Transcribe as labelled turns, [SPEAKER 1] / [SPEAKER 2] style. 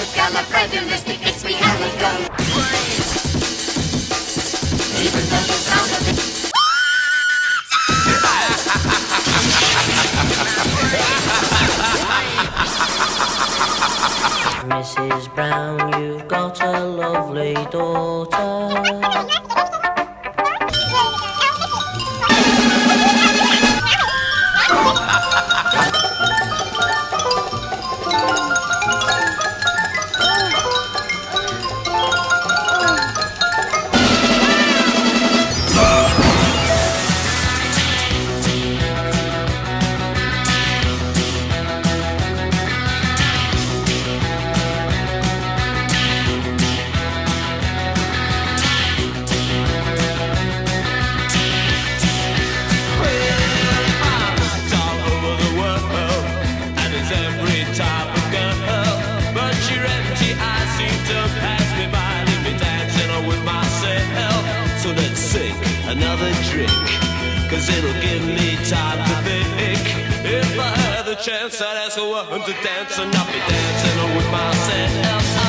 [SPEAKER 1] Go. Even though the sound of it
[SPEAKER 2] Mrs. Brown, you've got a lovely daughter.
[SPEAKER 3] Another drink, cause it'll give me time to think. If I had the chance, I'd ask a woman to dance, and I'll be dancing with